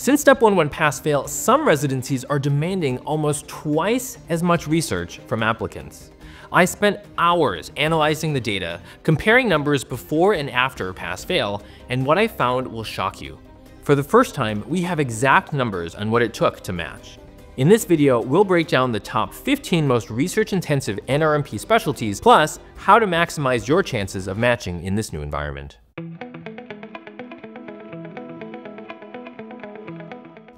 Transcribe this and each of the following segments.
Since Step 1 went pass fail, some residencies are demanding almost twice as much research from applicants. I spent hours analyzing the data, comparing numbers before and after pass fail, and what I found will shock you. For the first time, we have exact numbers on what it took to match. In this video, we'll break down the top 15 most research-intensive NRMP specialties, plus how to maximize your chances of matching in this new environment.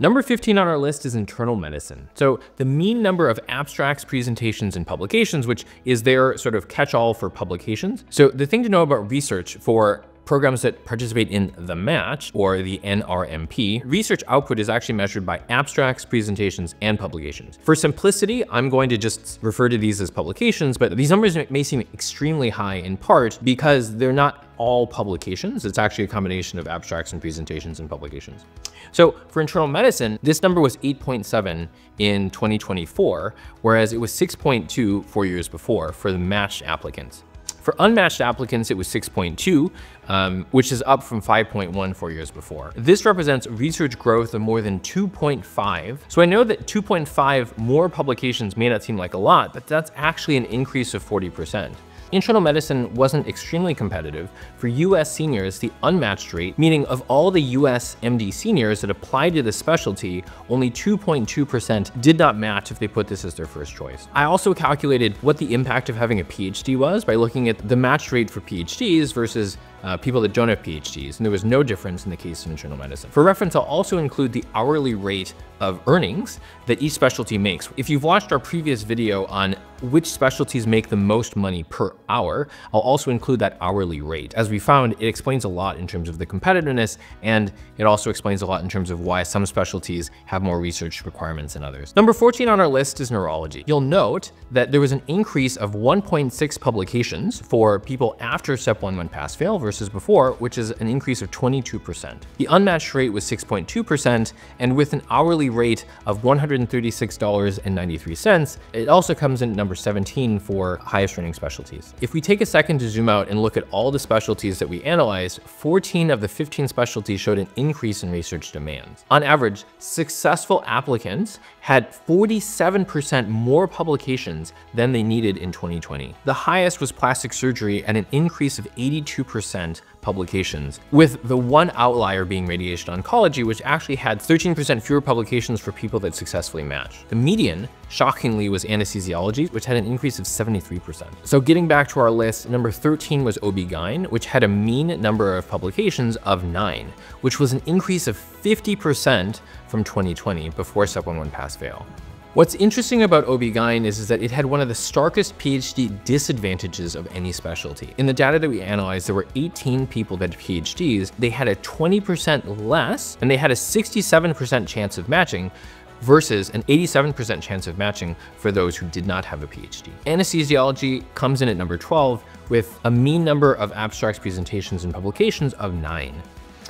Number 15 on our list is internal medicine. So the mean number of abstracts, presentations, and publications, which is their sort of catch-all for publications. So the thing to know about research for programs that participate in the match or the NRMP, research output is actually measured by abstracts, presentations, and publications. For simplicity, I'm going to just refer to these as publications, but these numbers may seem extremely high in part because they're not all publications. It's actually a combination of abstracts and presentations and publications. So for internal medicine, this number was 8.7 in 2024, whereas it was 6.2 four years before for the matched applicants. For unmatched applicants, it was 6.2, um, which is up from 5.1 four years before. This represents research growth of more than 2.5. So I know that 2.5 more publications may not seem like a lot, but that's actually an increase of 40%. Internal medicine wasn't extremely competitive. For US seniors, the unmatched rate, meaning of all the US MD seniors that applied to the specialty, only 2.2% did not match if they put this as their first choice. I also calculated what the impact of having a PhD was by looking at the match rate for PhDs versus uh, people that don't have PhDs, and there was no difference in the case of internal medicine. For reference, I'll also include the hourly rate of earnings that each specialty makes. If you've watched our previous video on which specialties make the most money per hour, I'll also include that hourly rate. As we found, it explains a lot in terms of the competitiveness, and it also explains a lot in terms of why some specialties have more research requirements than others. Number 14 on our list is neurology. You'll note that there was an increase of 1.6 publications for people after step one went pass fail versus before, which is an increase of 22%. The unmatched rate was 6.2%, and with an hourly rate of $136.93, it also comes in number 17 for highest earning specialties. If we take a second to zoom out and look at all the specialties that we analyzed, 14 of the 15 specialties showed an increase in research demands. On average, successful applicants had 47% more publications than they needed in 2020. The highest was plastic surgery at an increase of 82% publications, with the one outlier being radiation oncology, which actually had 13% fewer publications for people that successfully matched. The median, shockingly, was anesthesiology, which had an increase of 73%. So getting back to our list, number 13 was OB-GYN, which had a mean number of publications of nine, which was an increase of 50% from 2020 before Step 1 pass fail. What's interesting about OB-GYN is, is that it had one of the starkest PhD disadvantages of any specialty. In the data that we analyzed, there were 18 people that had PhDs. They had a 20% less, and they had a 67% chance of matching, versus an 87% chance of matching for those who did not have a PhD. Anesthesiology comes in at number 12 with a mean number of abstracts, presentations, and publications of nine.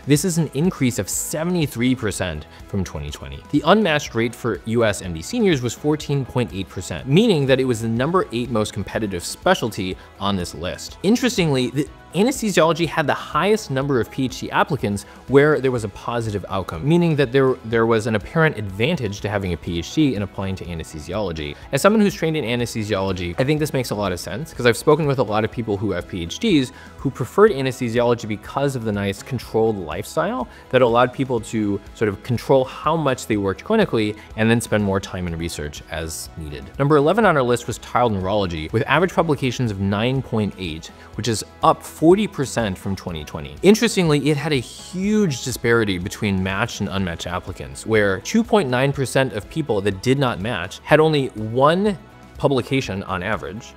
This is an increase of 73% from 2020. The unmatched rate for US MD seniors was 14.8%, meaning that it was the number eight most competitive specialty on this list. Interestingly, the anesthesiology had the highest number of PhD applicants where there was a positive outcome, meaning that there, there was an apparent advantage to having a PhD in applying to anesthesiology. As someone who's trained in anesthesiology, I think this makes a lot of sense because I've spoken with a lot of people who have PhDs who preferred anesthesiology because of the nice controlled lifestyle that allowed people to sort of control how much they worked clinically and then spend more time in research as needed. Number 11 on our list was child neurology with average publications of 9.8, which is up 40% from 2020. Interestingly, it had a huge disparity between matched and unmatched applicants, where 2.9% of people that did not match had only one publication on average,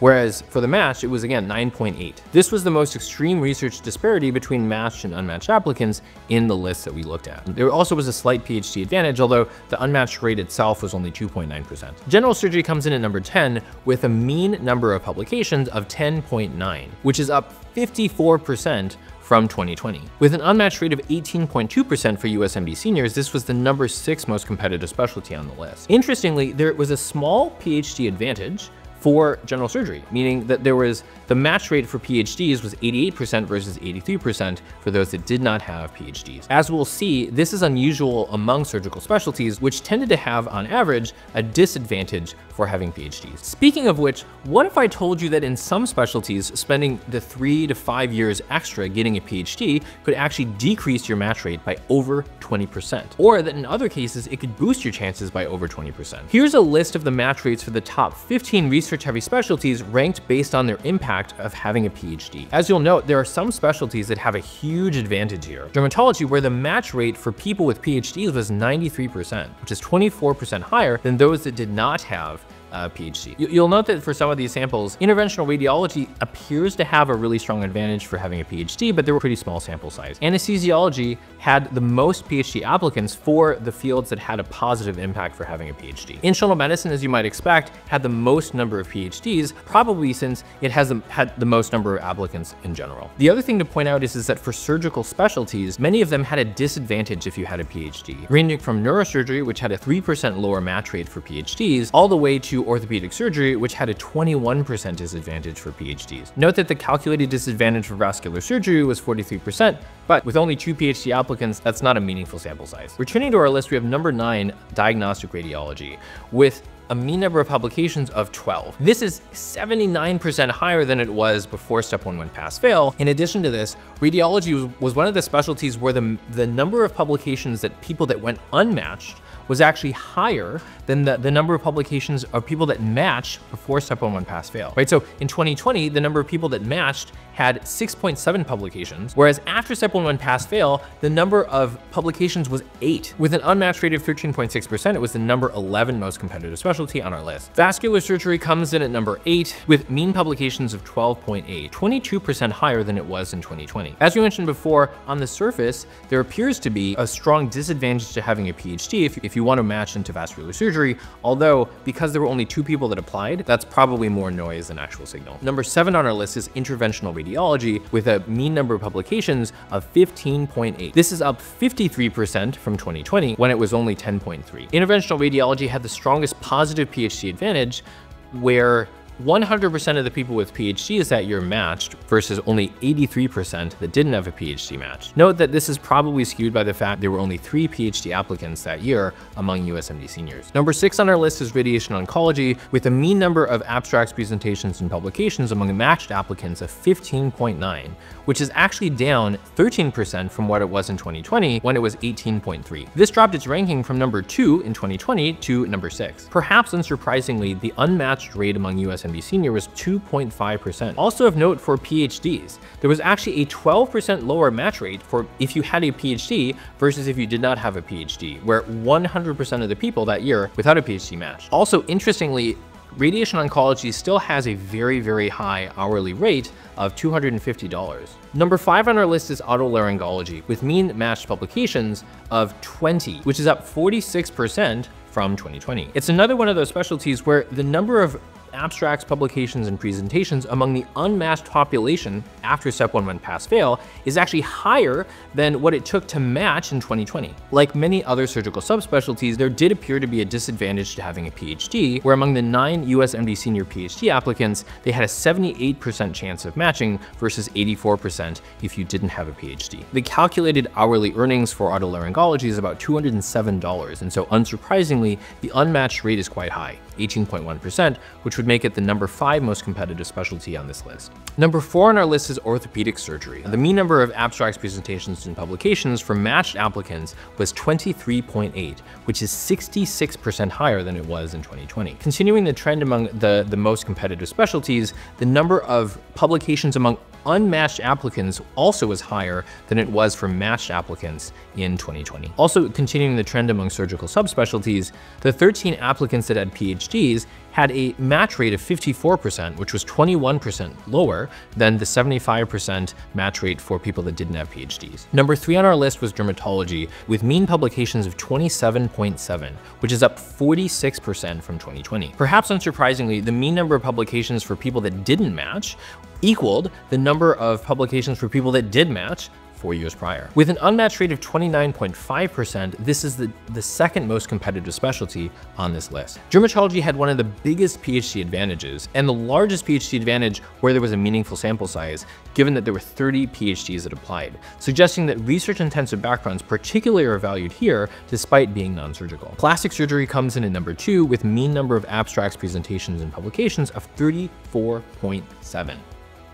Whereas for the match, it was again 9.8. This was the most extreme research disparity between matched and unmatched applicants in the list that we looked at. There also was a slight PhD advantage, although the unmatched rate itself was only 2.9%. General surgery comes in at number 10 with a mean number of publications of 10.9, which is up 54% from 2020. With an unmatched rate of 18.2% for USMD seniors, this was the number six most competitive specialty on the list. Interestingly, there was a small PhD advantage for general surgery, meaning that there was the match rate for PhDs was 88% versus 83% for those that did not have PhDs. As we'll see, this is unusual among surgical specialties, which tended to have, on average, a disadvantage for having PhDs. Speaking of which, what if I told you that in some specialties, spending the three to five years extra getting a PhD could actually decrease your match rate by over 20%, or that in other cases, it could boost your chances by over 20%. Here's a list of the match rates for the top 15 research-heavy specialties ranked based on their impact of having a PhD. As you'll note, there are some specialties that have a huge advantage here. Dermatology, where the match rate for people with PhDs was 93%, which is 24% higher than those that did not have uh, PhD. You'll note that for some of these samples, interventional radiology appears to have a really strong advantage for having a PhD, but there were pretty small sample size. Anesthesiology had the most PhD applicants for the fields that had a positive impact for having a PhD. Internal medicine, as you might expect, had the most number of PhDs, probably since it has had the most number of applicants in general. The other thing to point out is, is that for surgical specialties, many of them had a disadvantage if you had a PhD, ranging from neurosurgery, which had a 3% lower match rate for PhDs, all the way to orthopedic surgery, which had a 21% disadvantage for PhDs. Note that the calculated disadvantage for vascular surgery was 43%, but with only two PhD applicants, that's not a meaningful sample size. Returning to our list, we have number nine, diagnostic radiology, with a mean number of publications of 12. This is 79% higher than it was before step one went pass fail. In addition to this, radiology was, was one of the specialties where the, the number of publications that people that went unmatched was actually higher than the, the number of publications of people that matched before step one pass fail, right? So in 2020, the number of people that matched had 6.7 publications, whereas after step one pass fail, the number of publications was eight. With an unmatched rate of 13.6%, it was the number 11 most competitive specialty on our list. Vascular surgery comes in at number eight with mean publications of 12.8, 22% higher than it was in 2020. As we mentioned before, on the surface, there appears to be a strong disadvantage to having a PhD if, if you want to match into vascular surgery, although because there were only two people that applied, that's probably more noise than actual signal. Number seven on our list is interventional radiology with a mean number of publications of 15.8. This is up 53% from 2020 when it was only 10.3. Interventional radiology had the strongest positive PhD advantage where 100% of the people with PhDs that year matched versus only 83% that didn't have a PhD match. Note that this is probably skewed by the fact there were only three PhD applicants that year among USMD seniors. Number six on our list is radiation oncology with a mean number of abstracts, presentations, and publications among matched applicants of 15.9, which is actually down 13% from what it was in 2020 when it was 18.3. This dropped its ranking from number two in 2020 to number six. Perhaps unsurprisingly, the unmatched rate among USMD Senior was 2.5%. Also of note for PhDs, there was actually a 12% lower match rate for if you had a PhD versus if you did not have a PhD, where 100% of the people that year without a PhD matched. Also, interestingly, radiation oncology still has a very, very high hourly rate of $250. Number five on our list is otolaryngology with mean matched publications of 20, which is up 46% from 2020. It's another one of those specialties where the number of abstracts, publications, and presentations among the unmatched population after step one went pass fail is actually higher than what it took to match in 2020. Like many other surgical subspecialties, there did appear to be a disadvantage to having a PhD, where among the nine USMD senior PhD applicants, they had a 78% chance of matching versus 84% if you didn't have a PhD. The calculated hourly earnings for otolaryngology is about $207, and so unsurprisingly, the unmatched rate is quite high, 18.1%, which would make it the number five most competitive specialty on this list. Number four on our list is orthopedic surgery. The mean number of abstracts, presentations, and publications for matched applicants was 23.8, which is 66% higher than it was in 2020. Continuing the trend among the, the most competitive specialties, the number of publications among unmatched applicants also was higher than it was for matched applicants in 2020. Also continuing the trend among surgical subspecialties, the 13 applicants that had PhDs had a match rate of 54%, which was 21% lower than the 75% match rate for people that didn't have PhDs. Number three on our list was dermatology, with mean publications of 27.7, which is up 46% from 2020. Perhaps unsurprisingly, the mean number of publications for people that didn't match equaled the number of publications for people that did match four years prior. With an unmatched rate of 29.5%, this is the, the second most competitive specialty on this list. Dermatology had one of the biggest PhD advantages and the largest PhD advantage where there was a meaningful sample size, given that there were 30 PhDs that applied, suggesting that research-intensive backgrounds particularly are valued here despite being non-surgical. Plastic surgery comes in at number two with mean number of abstracts, presentations, and publications of 34.7.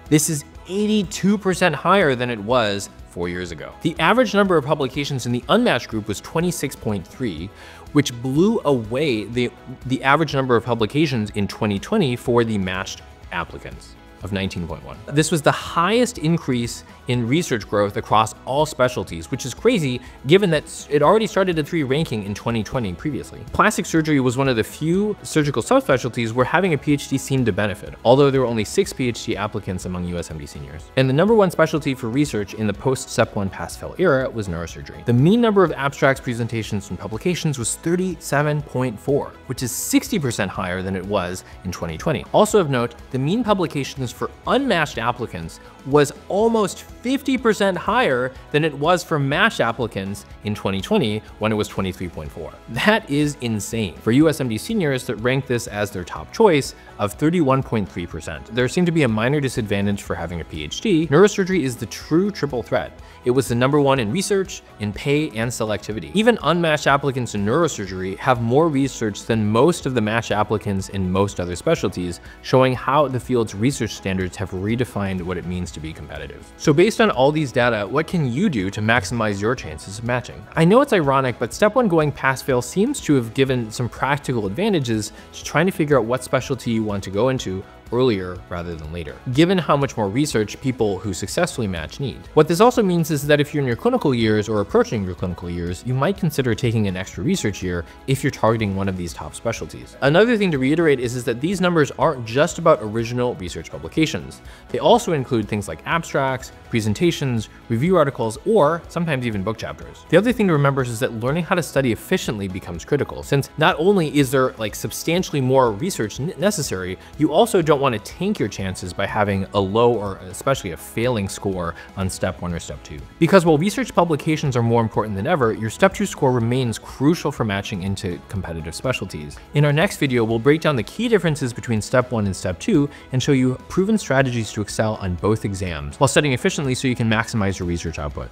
This is 82% higher than it was four years ago. The average number of publications in the unmatched group was 26.3, which blew away the, the average number of publications in 2020 for the matched applicants of 19.1. This was the highest increase in research growth across all specialties, which is crazy given that it already started a three ranking in 2020 previously. Plastic surgery was one of the few surgical subspecialties where having a PhD seemed to benefit, although there were only six PhD applicants among USMD seniors. And the number one specialty for research in the post-STEP 1 pass-fail era was neurosurgery. The mean number of abstracts, presentations, and publications was 37.4, which is 60% higher than it was in 2020. Also of note, the mean publications for unmatched applicants was almost 50% higher than it was for matched applicants in 2020 when it was 23.4. That is insane. For USMD seniors that rank this as their top choice of 31.3%. There seemed to be a minor disadvantage for having a PhD. Neurosurgery is the true triple threat. It was the number one in research, in pay, and selectivity. Even unmatched applicants in neurosurgery have more research than most of the matched applicants in most other specialties, showing how the field's research standards have redefined what it means to be competitive. So based on all these data, what can you do to maximize your chances of matching? I know it's ironic, but step one going pass fail seems to have given some practical advantages to trying to figure out what specialty you want to go into earlier rather than later, given how much more research people who successfully match need. What this also means is that if you're in your clinical years or approaching your clinical years, you might consider taking an extra research year if you're targeting one of these top specialties. Another thing to reiterate is, is that these numbers aren't just about original research publications. They also include things like abstracts, presentations, review articles, or sometimes even book chapters. The other thing to remember is that learning how to study efficiently becomes critical, since not only is there like substantially more research necessary, you also don't want to tank your chances by having a low or especially a failing score on step one or step two. Because while research publications are more important than ever, your step two score remains crucial for matching into competitive specialties. In our next video, we'll break down the key differences between step one and step two and show you proven strategies to excel on both exams while studying efficiently so you can maximize your research output.